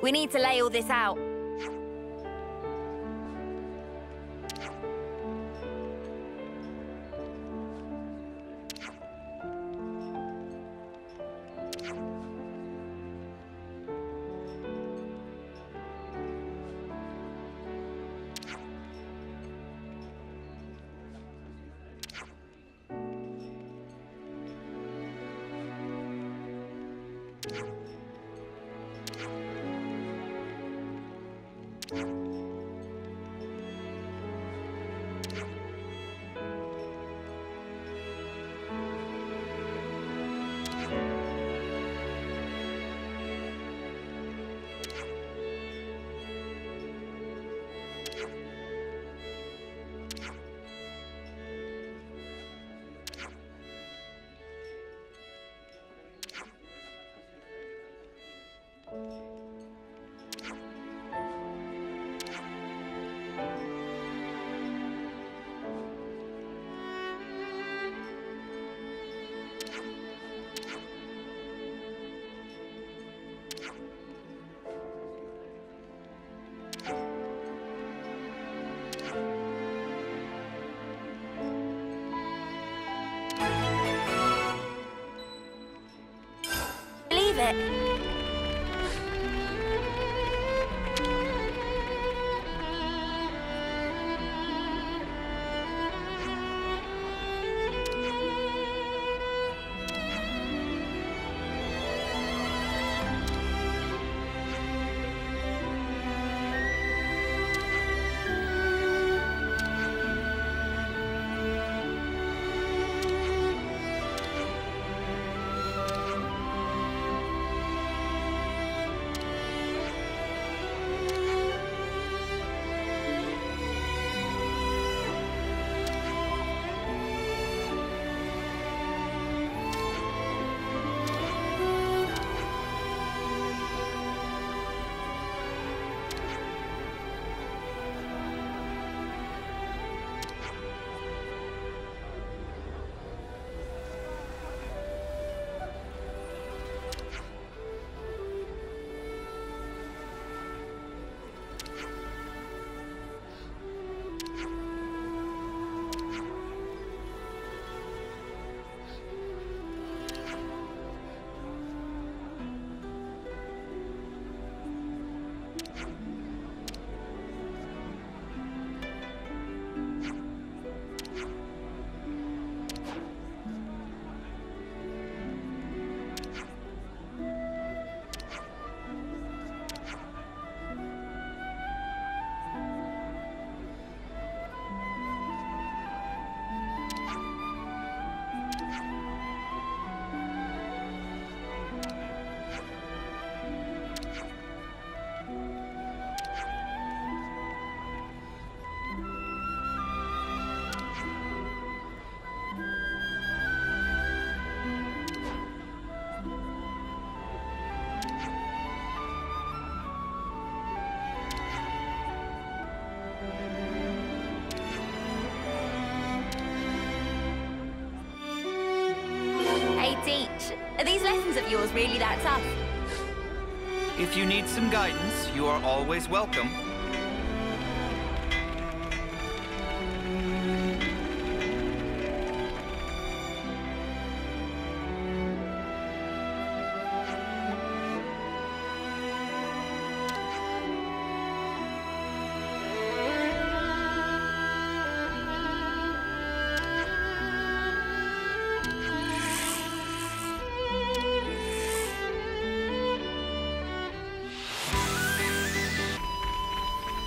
We need to lay all this out. Believe really that tough? If you need some guidance, you are always welcome.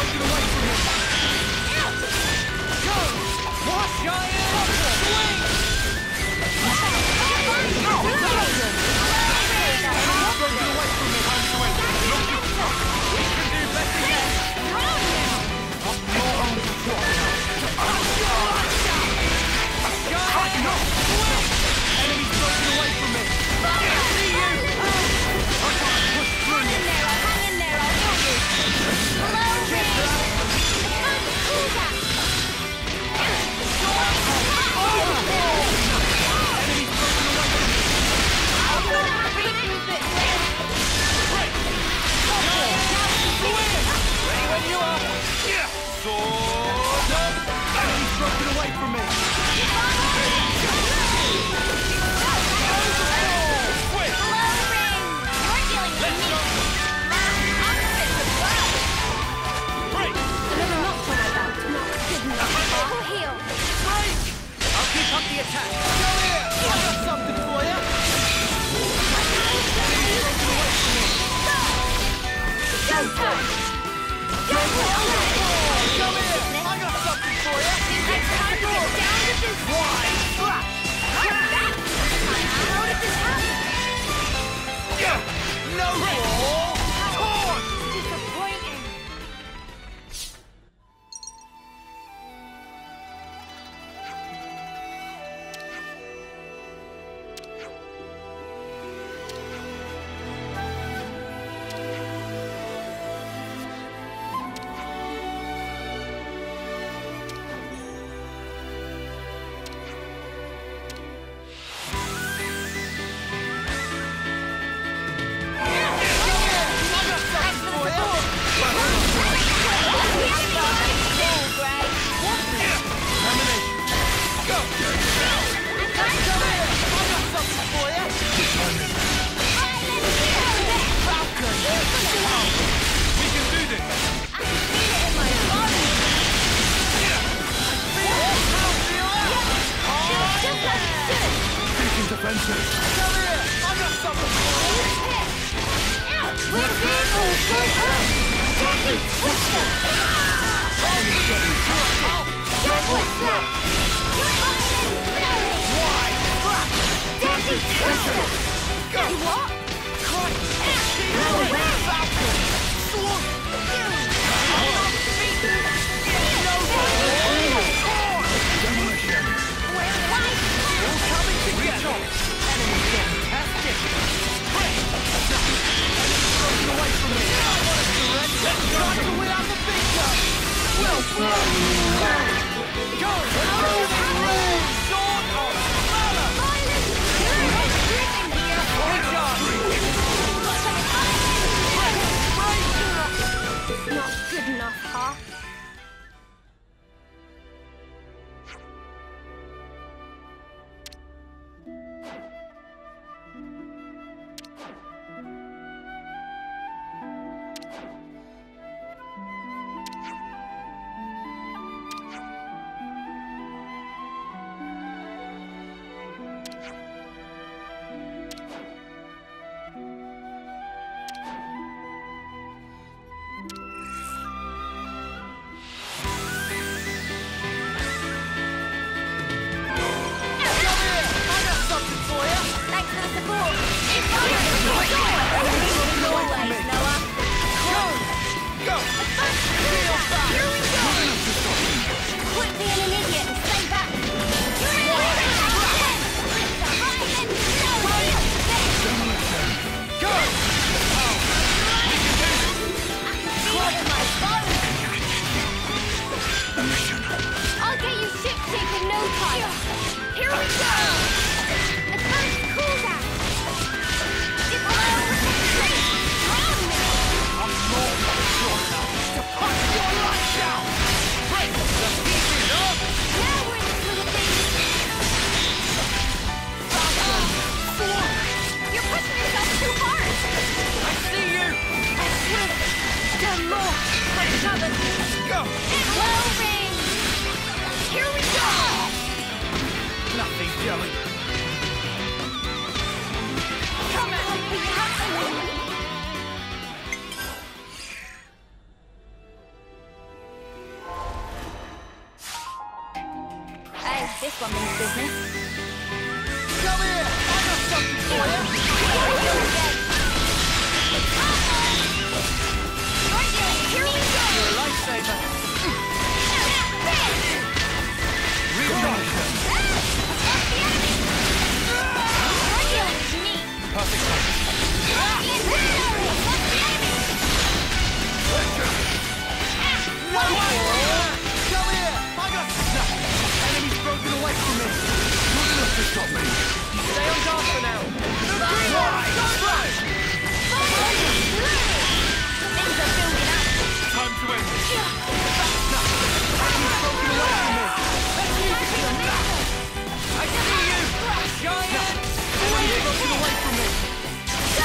broken away from me. を一般へ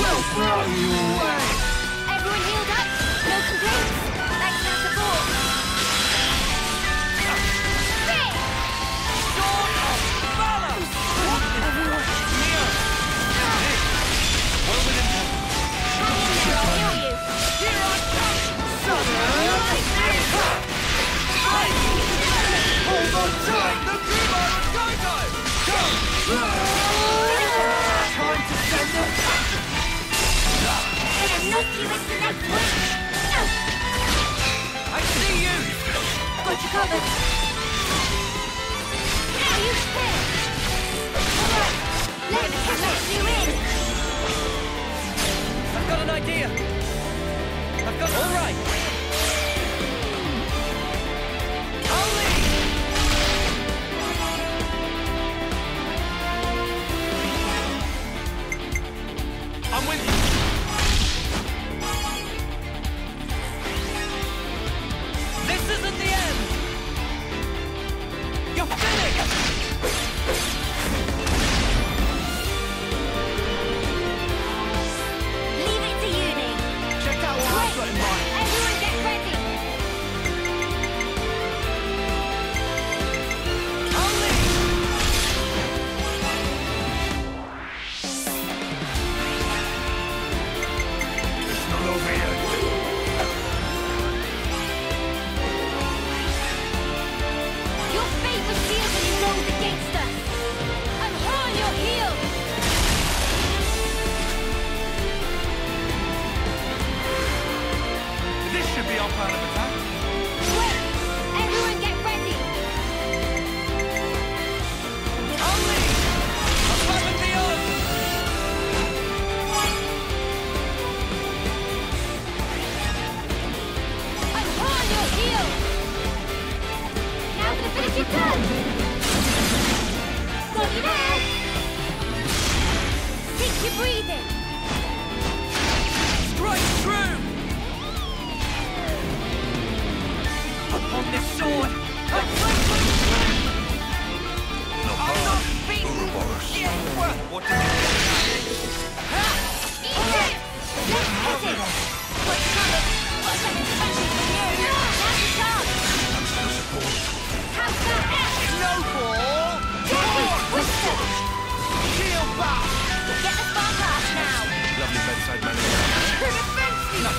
will throw you away! Everyone healed up? No complaints?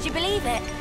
Would you believe it?